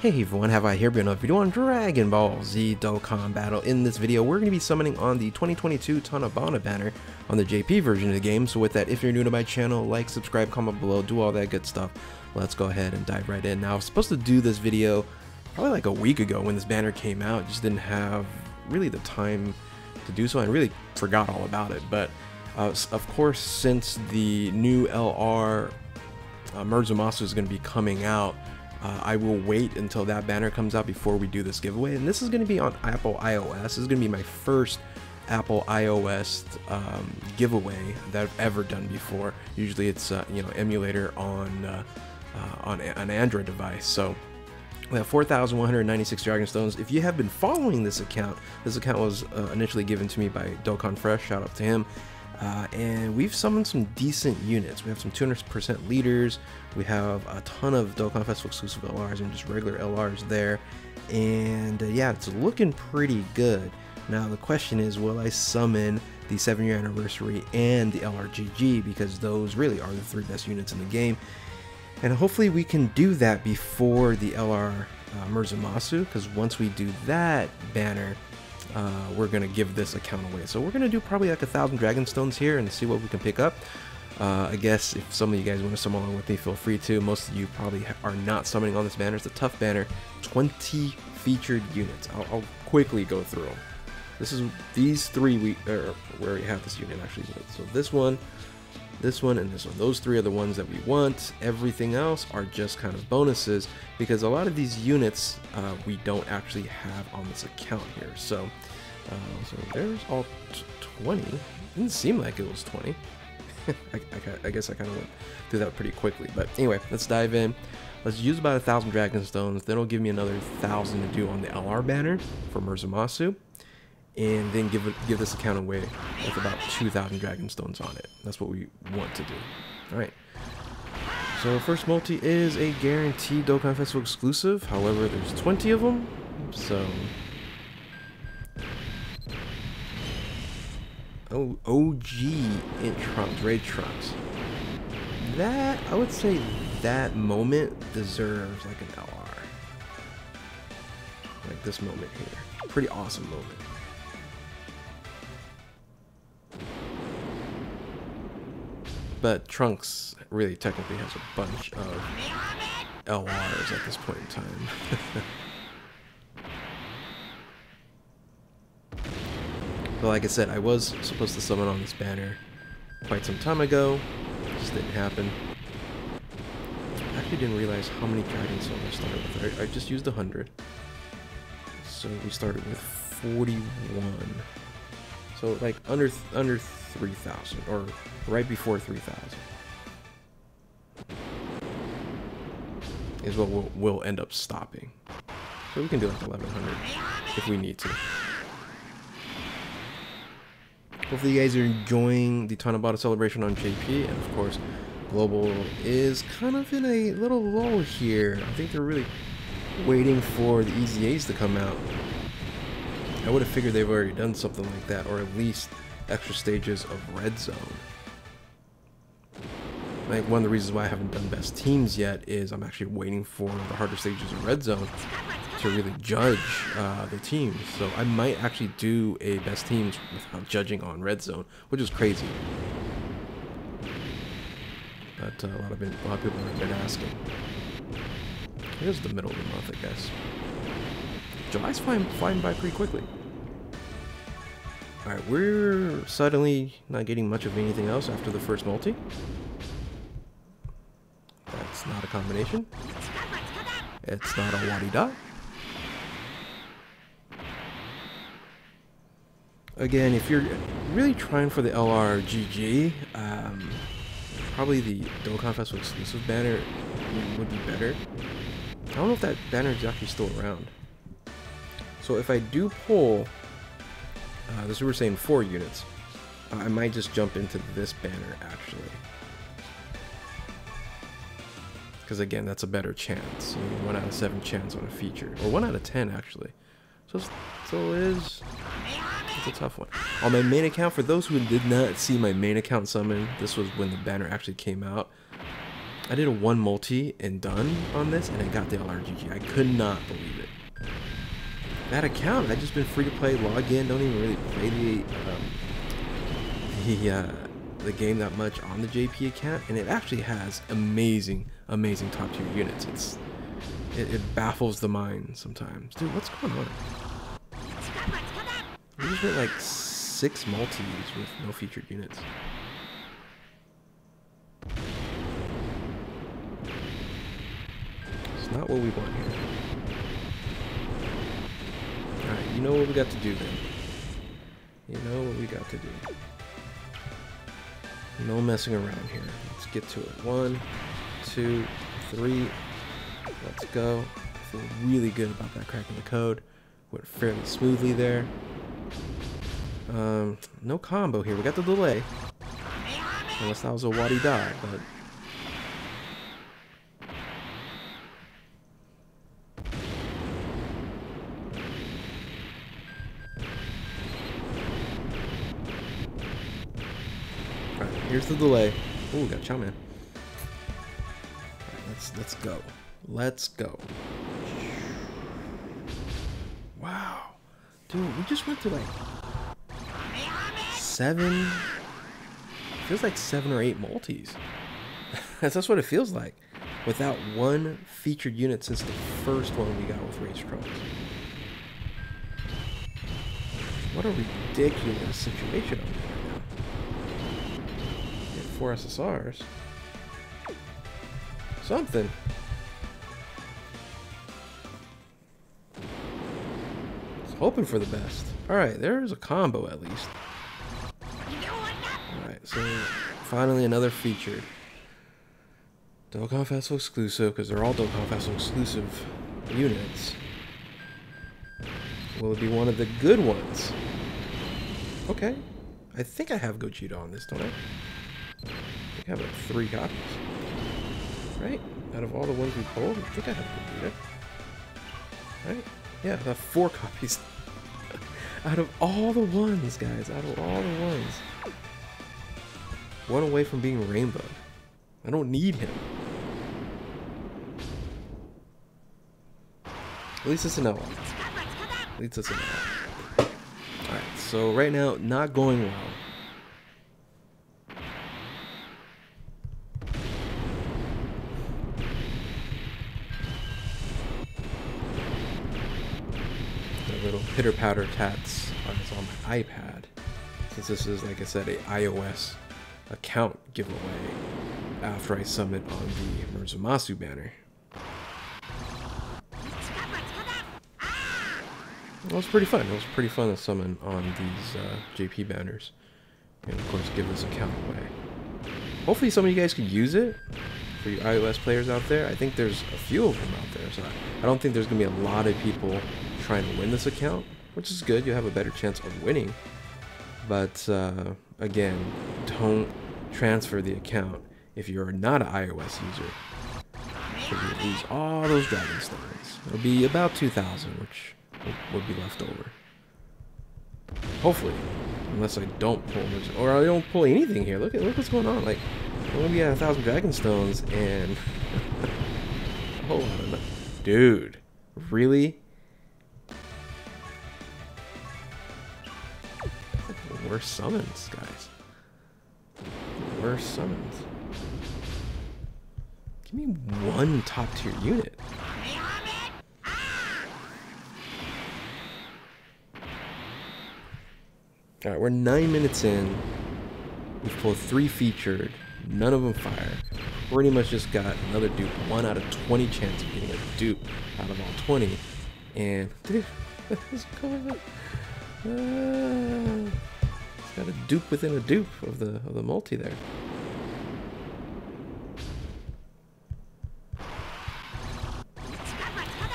Hey everyone, Havohei here been a video on Dragon Ball Z Dokkan Battle. In this video, we're going to be summoning on the 2022 Tanabata banner on the JP version of the game. So with that, if you're new to my channel, like, subscribe, comment below, do all that good stuff. Let's go ahead and dive right in. Now, I was supposed to do this video probably like a week ago when this banner came out. Just didn't have really the time to do so. I really forgot all about it. But uh, of course, since the new LR uh, Merzumasu is going to be coming out, uh, I will wait until that banner comes out before we do this giveaway. And this is going to be on Apple iOS. This is going to be my first Apple iOS um, giveaway that I've ever done before. Usually it's, uh, you know, emulator on, uh, uh on an Android device. So we have 4,196 Dragon Stones. If you have been following this account, this account was uh, initially given to me by Dokkan Fresh. Shout out to him. Uh, and we've summoned some decent units. We have some 200% leaders. We have a ton of Dokkan Festival exclusive LRs and just regular LRs there. And uh, yeah, it's looking pretty good. Now the question is, will I summon the 7 year anniversary and the LRGG because those really are the three best units in the game. And hopefully we can do that before the LR uh, because once we do that banner, uh, we're going to give this account away. So we're going to do probably like a thousand dragon stones here and see what we can pick up. Uh, I guess if some of you guys want to summon along with me, feel free to. Most of you probably are not summoning on this banner. It's a tough banner. 20 featured units. I'll, I'll quickly go through them. This is these three we er, where we have this unit actually. So this one, this one, and this one. Those three are the ones that we want. Everything else are just kind of bonuses because a lot of these units uh, we don't actually have on this account here. So, uh, so there's all 20. Didn't seem like it was 20. I, I, I, guess I kind of went through that pretty quickly. But anyway, let's dive in. Let's use about a thousand dragon stones. Then it'll give me another thousand to do on the LR banner for Merzumasu and then give it, give this account away with about 2,000 Dragon Stones on it. That's what we want to do. All right. So first multi is a guaranteed Dokkan Festival exclusive. However, there's 20 of them, so Oh, OG in Trunks, Rage Trunks. That I would say that moment deserves like an LR. Like this moment here. Pretty awesome moment. But Trunks really technically has a bunch of LRs at this point in time. but like I said, I was supposed to summon on this banner quite some time ago. It just didn't happen. I actually didn't realize how many Dragon Stones I started with. I, I just used 100. So we started with 41. So like under under 3,000 or right before 3,000 is what we'll, we'll end up stopping. So we can do like 1,100 if we need to. Hopefully you guys are enjoying the Tanabata celebration on JP and of course Global is kind of in a little lull here. I think they're really waiting for the EZAs to come out. I would have figured they've already done something like that, or at least extra stages of Red Zone. Like one of the reasons why I haven't done best teams yet is I'm actually waiting for the harder stages of Red Zone to really judge uh, the teams. So I might actually do a best teams without judging on Red Zone, which is crazy. But uh, a lot of a lot of people have been asking. Is the middle of the month, I guess. July's flying flying by pretty quickly. Alright, we're suddenly not getting much of anything else after the first multi. That's not a combination. It's not a Wadi Dot. Again, if you're really trying for the LRGG, um, probably the Dokkan Festival exclusive banner would be better. I don't know if that banner is actually still around. So if I do pull uh, were saying four units. Uh, I might just jump into this banner actually. Because again, that's a better chance. You know, one out of seven chance on a feature. Or one out of ten actually. So still is it's a tough one. On my main account, for those who did not see my main account summon, this was when the banner actually came out. I did a one multi and done on this, and I got the LRGG. I could not believe it. That account, I've just been free to play, log in, don't even really play the um, the uh, the game that much on the JP account, and it actually has amazing, amazing top tier units. It's it, it baffles the mind sometimes. Dude, what's going on? We just went like six multis with no featured units. It's not what we want here. Alright, you know what we got to do then. You know what we got to do. No messing around here. Let's get to it. One, two, three. Let's go. I feel really good about that cracking the code. Went fairly smoothly there. Um, no combo here. We got the delay. Unless that was a Wadi die, but here's the delay. Ooh, got Chow Man. Let's let's go. Let's go. Wow. Dude, we just went through like seven feels like seven or eight multis. that's, that's what it feels like. Without one featured unit since the first one we got with Rage Trunks. What a ridiculous situation I'm in right now. Get four SSRs. Something. Was hoping for the best. Alright, there's a combo at least. Alright, so finally another featured. Dokkan Festival exclusive, because they're all Dokkan Festival exclusive units. Will it be one of the good ones? Okay. I think I have Gogeta on this, don't I? I think I have like three copies. Right? Out of all the ones we pulled, I think I have Gogeta. Right? Yeah, I have four copies. out of all the ones, guys. Out of all the ones. One away from being Rainbow. I don't need him. At least it's an L. At least it's an L. Alright, so right now, not going well. Little pitter patter tats on my iPad. Since this is, like I said, a iOS account giveaway after I summit on the Merzumasu banner. It was pretty fun. It was pretty fun to summon on these uh, JP banners. And of course give this account away. Hopefully some of you guys could use it for you iOS players out there. I think there's a few of them out there. So I don't think there's going to be a lot of people trying to win this account. Which is good. You have a better chance of winning. But uh, again, don't transfer the account if you're not an iOS user. You lose all those Dragon Stones. It'll be about 2,000, which would be left over. Hopefully. Unless I don't pull much, or I don't pull anything here. Look at look what's going on. Like, I'm be at a thousand dragon stones and on, dude, really? Worst summons, guys. We're summons. Give me one top tier unit. Alright, we're nine minutes in. We've pulled three featured. None of them fire. Pretty much just got another dupe. One out of 20 chance of getting a dupe out of all 20. And, dude, what is going on? Uh, got a dupe within a dupe of the of the multi there.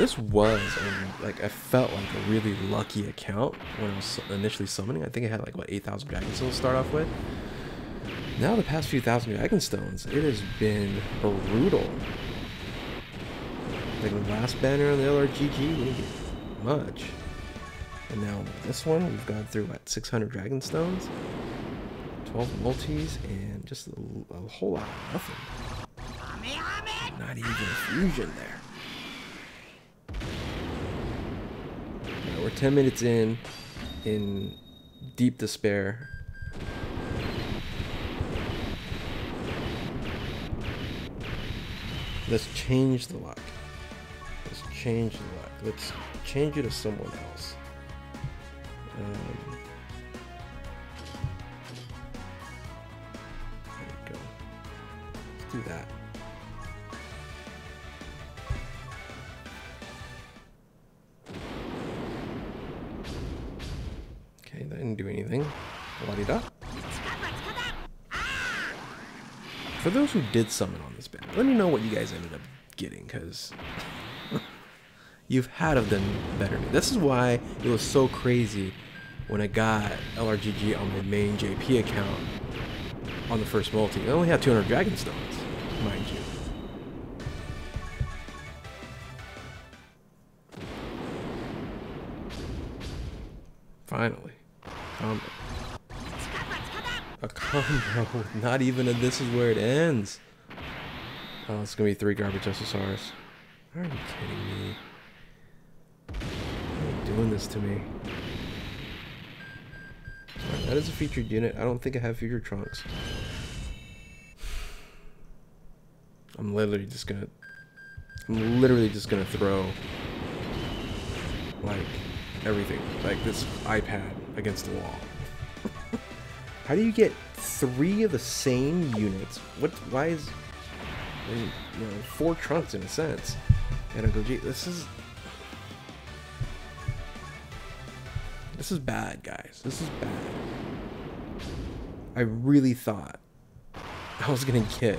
This was, um, like, I felt like a really lucky account when I was initially summoning. I think I had, like, what, 8,000 Dragon to start off with. Now, the past few thousand Dragon Stones, it has been brutal. Like, the last banner on the LRGG, we didn't get much. And now, this one, we've gone through, what, 600 Dragon Stones? 12 multis, and just a, a whole lot of nothing. Not even a fusion there. Right, we're 10 minutes in, in deep despair. Let's change the luck. Let's change the luck. Let's change it to someone else. Um, there we go. Let's do that. Okay, that didn't do anything. La-di-da. For those who did summon on this band, let me know what you guys ended up getting, because you've had of them better. This is why it was so crazy when I got LRGG on my main JP account on the first multi. I only had 200 Dragon Stones, mind you. Finally. Combo. A combo. Not even a this is where it ends. Oh, it's gonna be three garbage SSRs. Are you kidding me? Why are you doing this to me? That is a featured unit. I don't think I have featured trunks. I'm literally just gonna I'm literally just gonna throw like everything. Like this iPad against the wall. How do you get three of the same units? What why is you know, four trunks in a sense. And I go, gee, this is This is bad, guys. This is bad. I really thought I was gonna get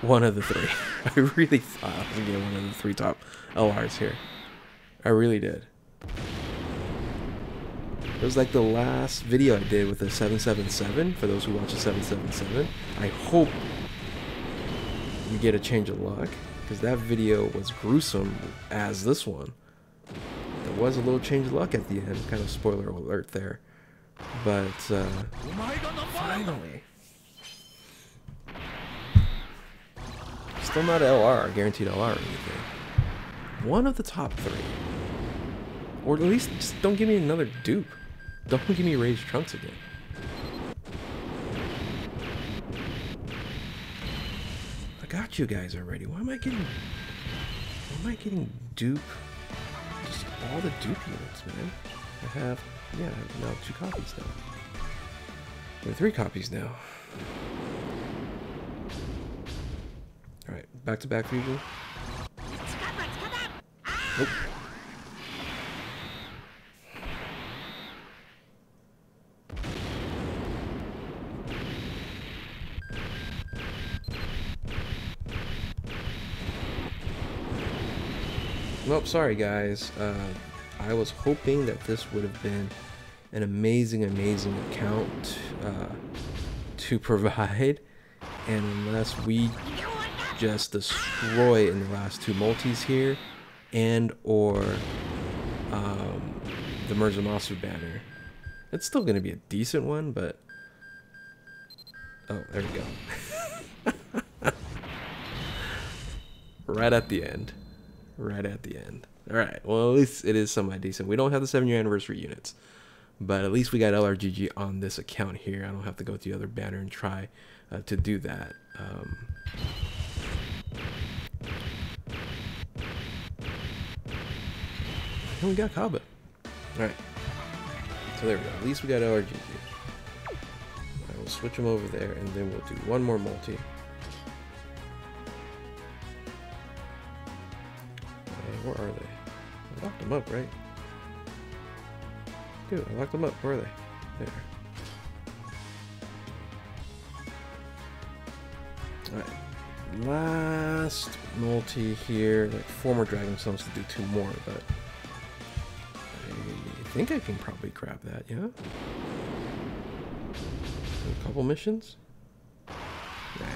one of the three. I really thought I was gonna get one of the three top LRs here. I really did. It was like the last video I did with the 777, for those who watch the 777. I hope you get a change of luck, because that video was gruesome as this one there was a little change of luck at the end. Kind of spoiler alert there. But, uh, finally. Still not LR, guaranteed LR or anything. One of the top three. Or at least just don't give me another dupe. Don't give me Rage Trunks again. I got you guys already. Why am I getting... Why am I getting dupe just all the dupe units, man. I have, yeah, I have now two copies now. Or three copies now. Alright, back to back fusion. Nope. Nope, sorry guys. Uh, I was hoping that this would have been an amazing, amazing account uh, to provide. And unless we just destroy in the last two multis here, and or um, the Murzamasu banner, it's still going to be a decent one, but... Oh, there we go. right at the end right at the end. All right. Well, at least it is semi decent. We don't have the seven year anniversary units, but at least we got LRGG on this account here. I don't have to go to the other banner and try uh, to do that. Um, and we got Kaba. All right. So there we go. At least we got LRGG. I will switch them over there, and then we'll do one more multi. Them up, right? Dude, I locked them up. Where are they? There. Alright. Last multi here. Like four more Dragon Stones to do two more, but I think I can probably grab that, yeah? A couple missions? Nah.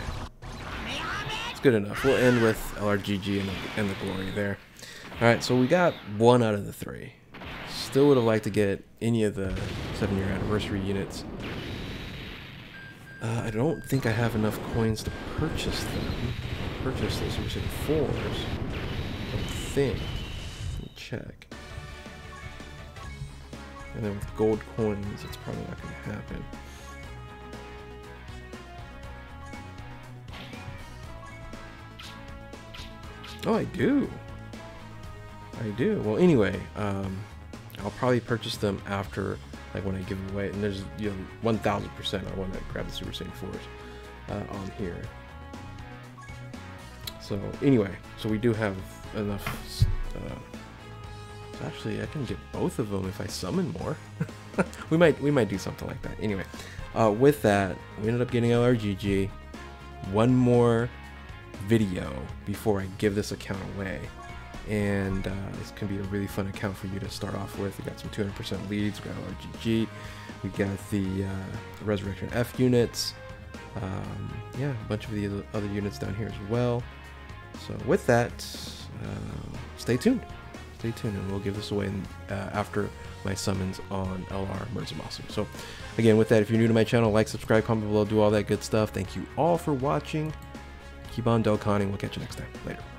It's good enough. We'll end with LRGG and the, and the glory there. Alright, so we got one out of the three. Still would have liked to get any of the 7-year anniversary units. Uh, I don't think I have enough coins to purchase them. purchase Super Saiyan 4s. I think. check. And then with gold coins, it's probably not going to happen. Oh, I do. I do. Well, anyway, um, I'll probably purchase them after, like when I give them away. And there's, you know, 1,000% I want to grab the Super Saiyan 4s uh, on here. So anyway, so we do have enough. Uh, actually, I can get both of them if I summon more. we might we might do something like that. Anyway, uh, with that, we ended up getting LRGG. One more video before I give this account away. And uh, this can be a really fun account for you to start off with. We got some 200% leads, we got RGG, we got the uh, Resurrection F units, um, yeah, a bunch of the other units down here as well. So with that, uh, stay tuned. Stay tuned, and we'll give this away in, uh, after my summons on LR Murzamassu. So again, with that, if you're new to my channel, like, subscribe, comment below, do all that good stuff. Thank you all for watching. Keep on Dokkaning. We'll catch you next time. Later.